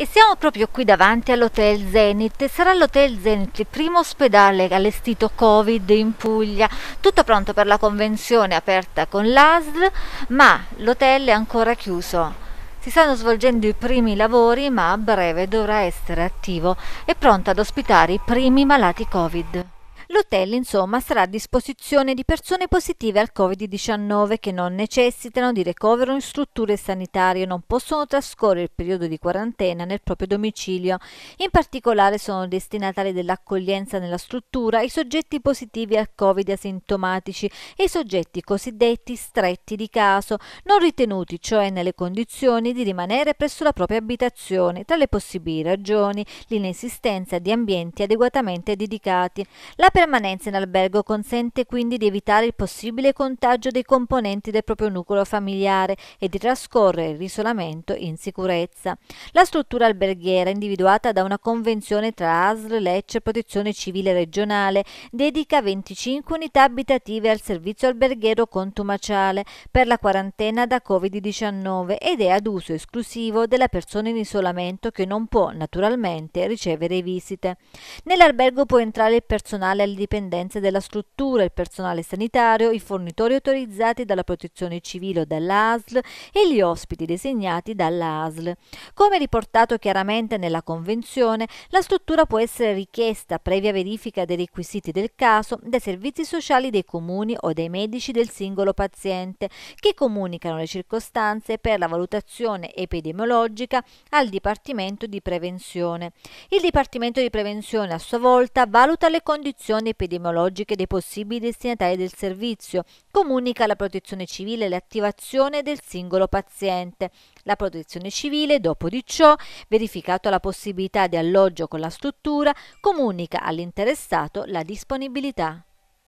E siamo proprio qui davanti all'Hotel Zenith sarà l'Hotel Zenith il primo ospedale allestito Covid in Puglia, tutto pronto per la convenzione aperta con l'ASL, ma l'hotel è ancora chiuso. Si stanno svolgendo i primi lavori, ma a breve dovrà essere attivo e pronto ad ospitare i primi malati Covid. L'hotel, insomma, sarà a disposizione di persone positive al Covid-19 che non necessitano di ricovero in strutture sanitarie e non possono trascorrere il periodo di quarantena nel proprio domicilio. In particolare sono destinatari dell'accoglienza nella struttura i soggetti positivi al Covid asintomatici e i soggetti cosiddetti stretti di caso, non ritenuti cioè nelle condizioni di rimanere presso la propria abitazione, tra le possibili ragioni l'inesistenza di ambienti adeguatamente dedicati. La permanenza in albergo consente quindi di evitare il possibile contagio dei componenti del proprio nucleo familiare e di trascorrere l'isolamento in sicurezza. La struttura alberghiera, individuata da una convenzione tra ASL, Lecce e Protezione Civile Regionale, dedica 25 unità abitative al servizio alberghiero contumaciale per la quarantena da Covid-19 ed è ad uso esclusivo della persona in isolamento che non può naturalmente ricevere visite. Nell'albergo può entrare il personale alle dipendenze della struttura, il personale sanitario, i fornitori autorizzati dalla protezione civile o dall'ASL e gli ospiti designati dall'ASL. Come riportato chiaramente nella Convenzione, la struttura può essere richiesta, previa verifica dei requisiti del caso, dai servizi sociali dei comuni o dai medici del singolo paziente, che comunicano le circostanze per la valutazione epidemiologica al Dipartimento di Prevenzione. Il Dipartimento di Prevenzione a sua volta valuta le condizioni condizioni epidemiologiche dei possibili destinatari del servizio, comunica alla protezione civile l'attivazione del singolo paziente. La protezione civile, dopo di ciò, verificato la possibilità di alloggio con la struttura, comunica all'interessato la disponibilità.